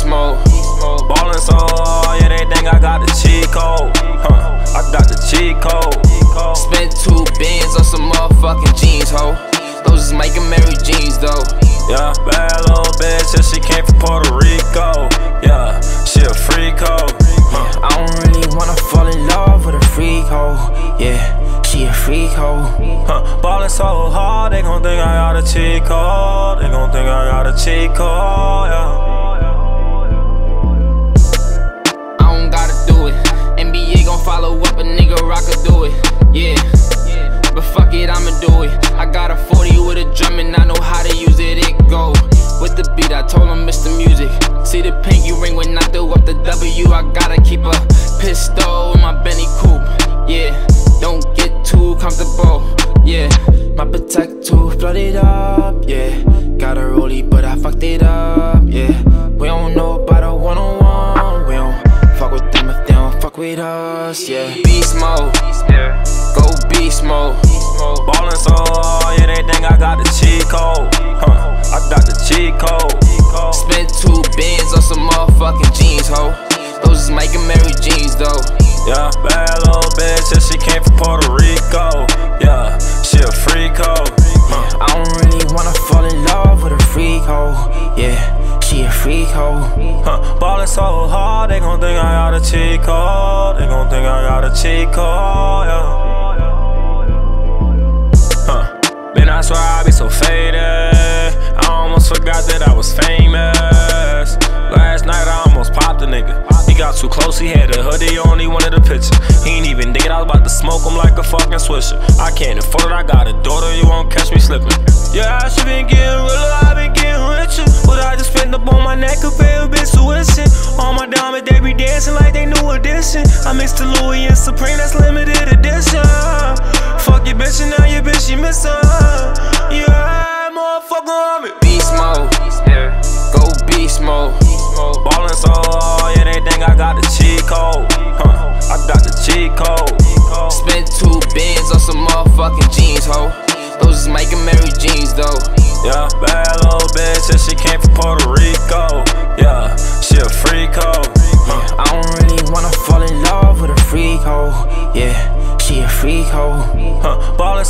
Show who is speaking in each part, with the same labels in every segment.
Speaker 1: beast mode. Ballin' so hard, yeah, they think I got the cheat code. Huh, I got the cheat code.
Speaker 2: Spent two bands on some motherfucking jeans, ho. Those is Mike Amiri jeans, though.
Speaker 1: Yeah, bad little bitch, yeah, she came from Puerto Rico. Yeah, she a freak hoe. Huh.
Speaker 2: I don't really wanna fall in love with a freak hoe. Yeah, she a freak hoe.
Speaker 1: Huh. Ballin' so hard, they gon' think I got a cheat code. They gon' think I got a cheat code, yeah.
Speaker 2: Told him Mr. Music. See the pinky ring when I throw up the W. I gotta keep a pistol in my Benny coupe. Yeah, don't get too comfortable. Yeah, my protector flooded up. Yeah, got a rollie, but I fucked it up. Yeah, we don't know about a one on one. We don't fuck with them if they don't fuck with us. Yeah, beast mode. Go beast mode.
Speaker 1: Ballin' so hard, yeah, they think I got the cheat code. Gon' think I got a cheat code. They gon' think I got a cheat code, yeah. Huh. Man, I swear I be so faded. I almost forgot that I was famous. Last night I almost popped a nigga. He got too close, he had a hoodie on, he wanted a picture. He ain't even dig it, I was about to smoke him like a fucking swisher. I can't afford it, I got a daughter, you won't catch me slipping. Yeah, I should been getting dancing like they new edition. I mixed the Louis and Supreme, that's limited edition. Fuck your bitch, and now your bitch, she missing. Yeah, motherfucker, I'm it.
Speaker 2: Beast mode.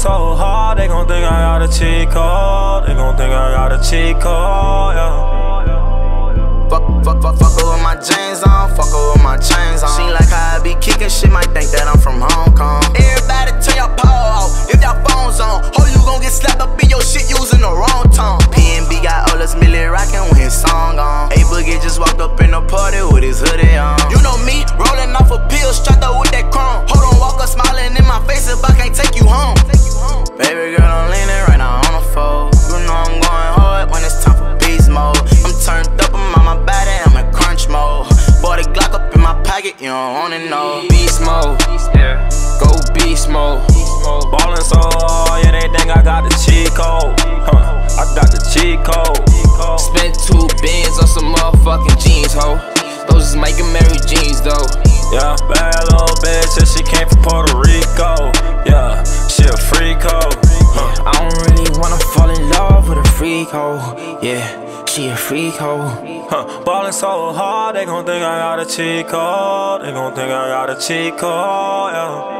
Speaker 1: So hard, they gon' think I got a cheat code. They gon' think I got a cheat code, yeah.
Speaker 3: Fuck, fuck, fuck, fuck her with my jeans on, fuck her with my chains on. She like how I be kicking shit, might Mode.
Speaker 2: Go beast mode.
Speaker 1: Ballin' so hard, yeah, they think I got the cheat code. Huh, I got the cheat code. A. Huh. Ballin' so hard, they gon' think I got a cheat code. They gon' think I got a cheat code, yeah.